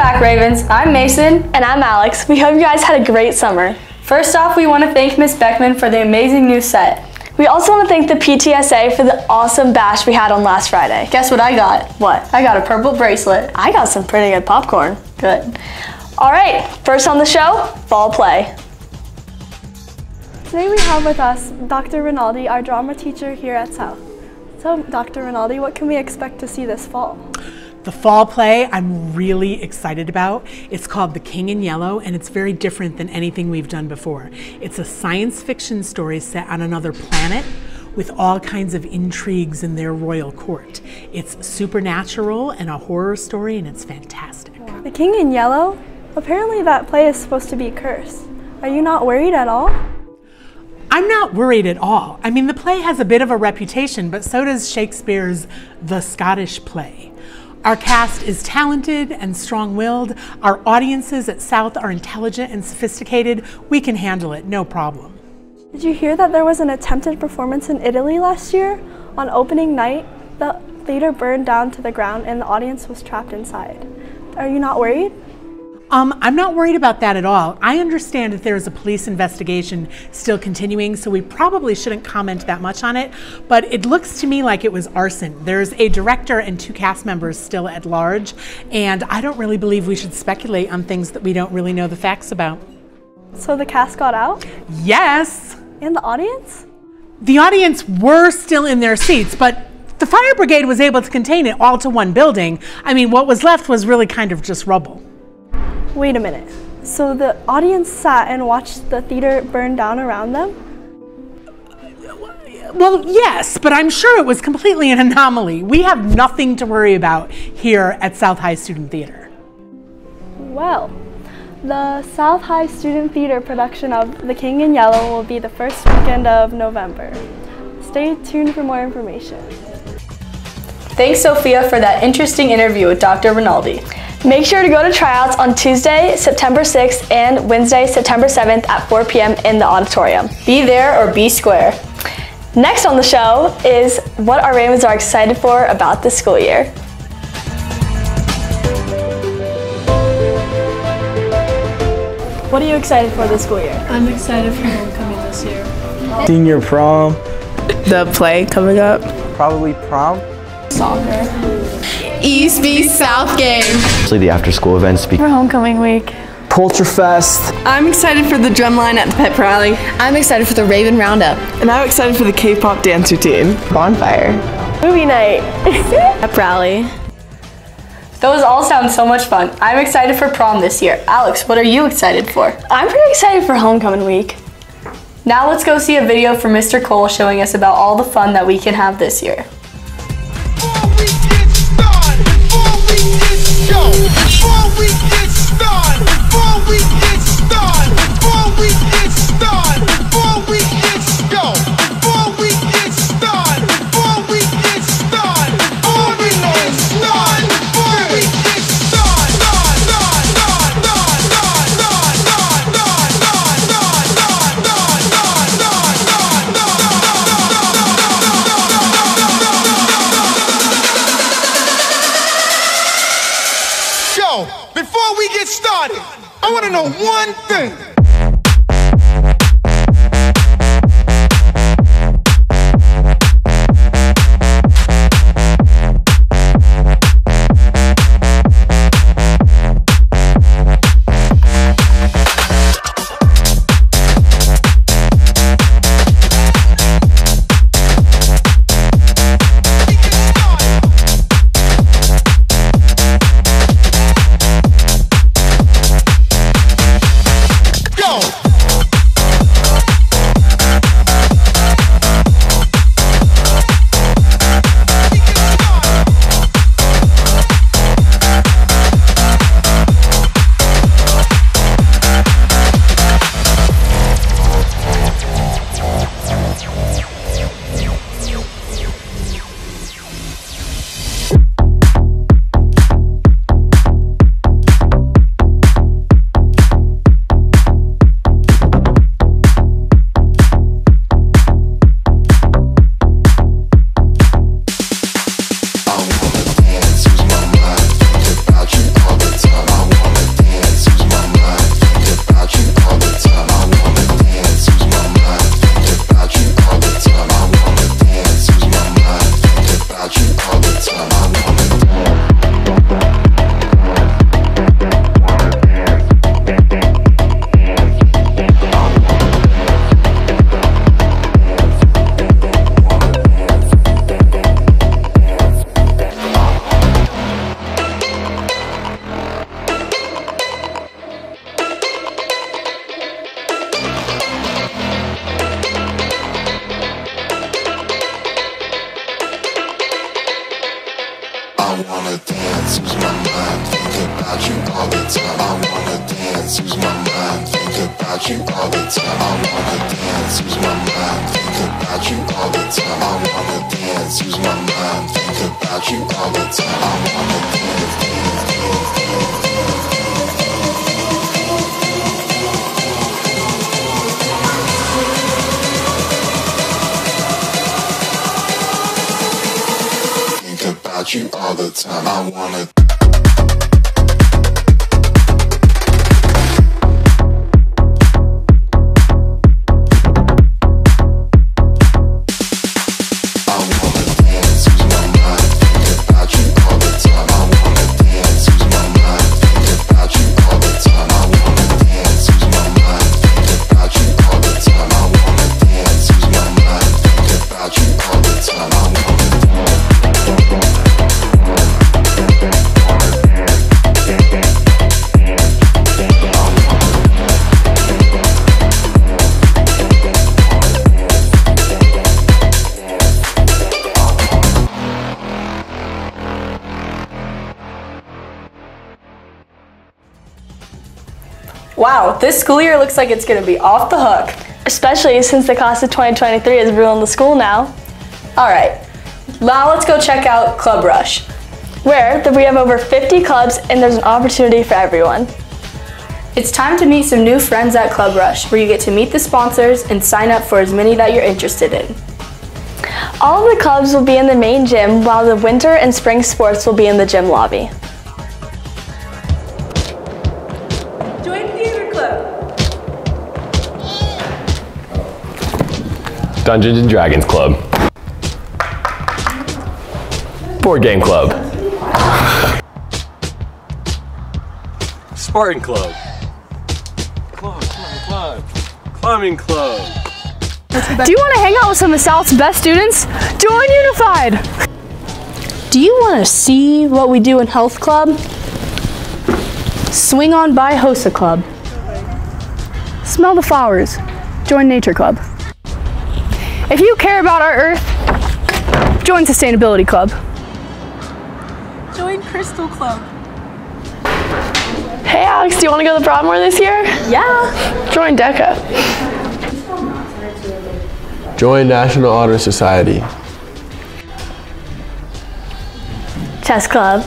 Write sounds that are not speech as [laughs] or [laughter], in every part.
Welcome back, Ravens. I'm Mason. And I'm Alex. We hope you guys had a great summer. First off, we want to thank Miss Beckman for the amazing new set. We also want to thank the PTSA for the awesome bash we had on last Friday. Guess what I got? What? I got a purple bracelet. I got some pretty good popcorn. Good. All right, first on the show, fall play. Today we have with us Dr. Rinaldi, our drama teacher here at South. So, Dr. Rinaldi, what can we expect to see this fall? The fall play I'm really excited about. It's called The King in Yellow, and it's very different than anything we've done before. It's a science fiction story set on another planet with all kinds of intrigues in their royal court. It's supernatural and a horror story, and it's fantastic. The King in Yellow? Apparently, that play is supposed to be cursed. Are you not worried at all? I'm not worried at all. I mean, the play has a bit of a reputation, but so does Shakespeare's The Scottish Play. Our cast is talented and strong willed. Our audiences at South are intelligent and sophisticated. We can handle it, no problem. Did you hear that there was an attempted performance in Italy last year? On opening night, the theater burned down to the ground and the audience was trapped inside. Are you not worried? Um, I'm not worried about that at all. I understand that there is a police investigation still continuing, so we probably shouldn't comment that much on it, but it looks to me like it was arson. There's a director and two cast members still at large, and I don't really believe we should speculate on things that we don't really know the facts about. So the cast got out? Yes! And the audience? The audience were still in their seats, but the fire brigade was able to contain it all to one building. I mean, what was left was really kind of just rubble. Wait a minute. So the audience sat and watched the theater burn down around them? Well, yes, but I'm sure it was completely an anomaly. We have nothing to worry about here at South High Student Theater. Well, the South High Student Theater production of The King in Yellow will be the first weekend of November. Stay tuned for more information. Thanks, Sophia, for that interesting interview with Dr. Rinaldi. Make sure to go to tryouts on Tuesday, September 6th and Wednesday, September 7th at 4 p.m. in the auditorium. Be there or be square. Next on the show is what our Ravens are excited for about the school year. What are you excited for this school year? I'm excited for homecoming this year. Senior prom. The play coming up. Probably prom. Soccer. East v South game. Actually, the after school events. For homecoming week. Culture Fest. I'm excited for the drumline at the pep rally. I'm excited for the Raven Roundup. And I'm excited for the K-pop dance routine. Bonfire. Movie night. [laughs] pep rally. Those all sound so much fun. I'm excited for prom this year. Alex, what are you excited for? I'm pretty excited for homecoming week. Now let's go see a video from Mr. Cole showing us about all the fun that we can have this year. Before know one thing. It's my mama. about you all the time. I wanna dance, use my mind. Think about you all the time. I wanna dance, use my mind. Think about you all the time. I wanna dance, use my mind. Think about you all the time. I wanna dance, dance, dance, dance. Think about you all the time. I wanna. Wow, this school year looks like it's gonna be off the hook. Especially since the class of 2023 is ruling the school now. All right, now let's go check out Club Rush. Where we have over 50 clubs and there's an opportunity for everyone. It's time to meet some new friends at Club Rush, where you get to meet the sponsors and sign up for as many that you're interested in. All of the clubs will be in the main gym while the winter and spring sports will be in the gym lobby. Dungeons and Dragons Club. Board Game Club. Spartan Club. Club, club, club. Climbing Club. Do you want to hang out with some of the South's best students? Join Unified! Do you want to see what we do in Health Club? Swing on by HOSA Club. Smell the flowers. Join Nature Club. If you care about our Earth, join Sustainability Club. Join Crystal Club. Hey Alex, do you want to go to the prom more this year? Yeah. Join DECA. Join National Honor Society. Chess Club.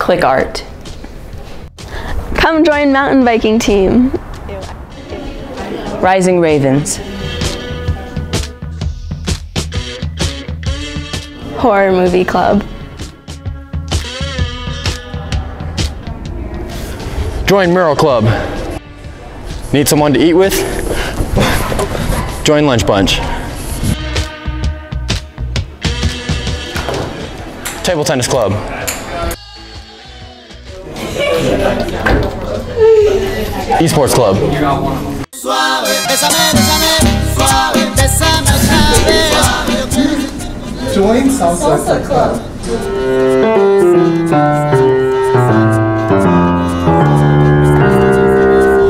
Click art. Come join Mountain Biking Team. Rising Ravens. Horror Movie Club. Join Mural Club. Need someone to eat with? Join Lunch Bunch. Table Tennis Club. Esports Club. Suave, bésame, bésame, suave, bésame otra vez. Join Salsa, Club.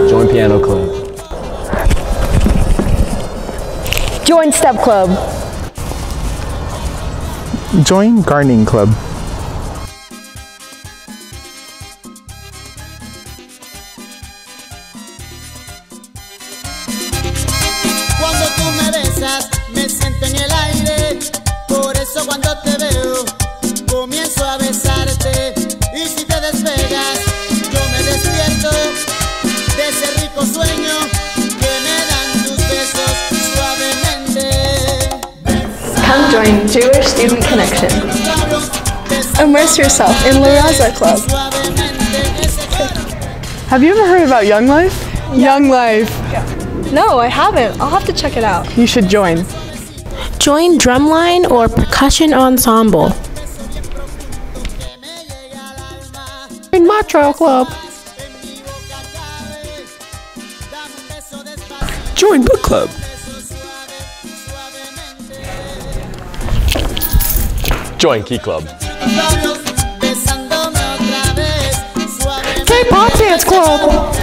Join Piano Club. Join Step Club. Join Gardening Club. Come join Jewish Student Connection. Immerse yourself in La Raza Club. Have you ever heard about Young Life? Young Life. No, I haven't. I'll have to check it out. You should join. Join drumline or percussion ensemble. In my trial club. Join Book Club. Join Key Club. Besándome otra vez, suavemente. K-pop dance club.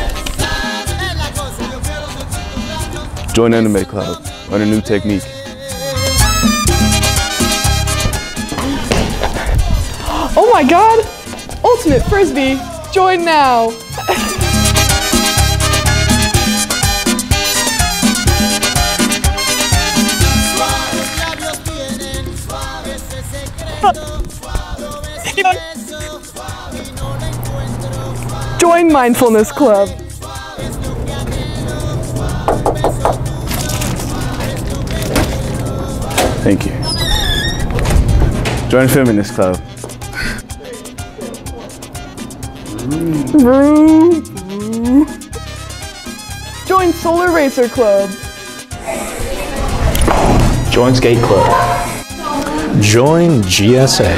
Join Anime Club. Learn a new technique. Oh my god. Ultimate Frisbee. Join now. Lo Mindfulness Club. Thank you. Join Feminist Club. Join Solar Racer Club. Join Skate Club. Join GSA.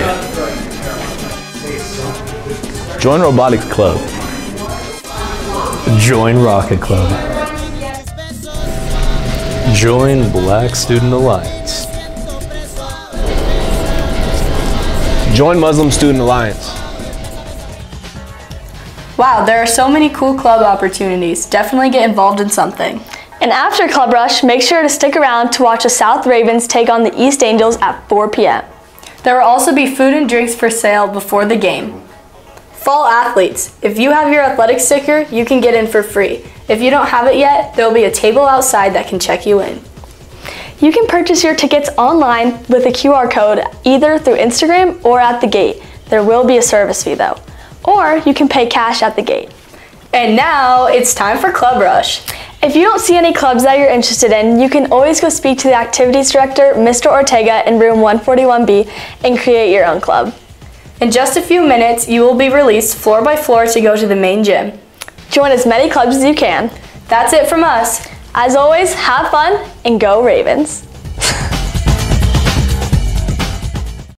Join Robotics Club. Join Rocket Club. Join Black Student Alliance. Join Muslim Student Alliance. Wow, there are so many cool club opportunities. Definitely get involved in something. And after Club Rush, make sure to stick around to watch the South Ravens take on the East Angels at 4 p.m. There will also be food and drinks for sale before the game. Fall athletes, if you have your athletic sticker, you can get in for free. If you don't have it yet, there will be a table outside that can check you in. You can purchase your tickets online with a QR code either through Instagram or at the gate. There will be a service fee though. Or you can pay cash at the gate. And now it's time for Club Rush. If you don't see any clubs that you're interested in, you can always go speak to the activities director, Mr. Ortega, in room 141B and create your own club. In just a few minutes, you will be released floor by floor to go to the main gym. Join as many clubs as you can. That's it from us. As always, have fun and go Ravens.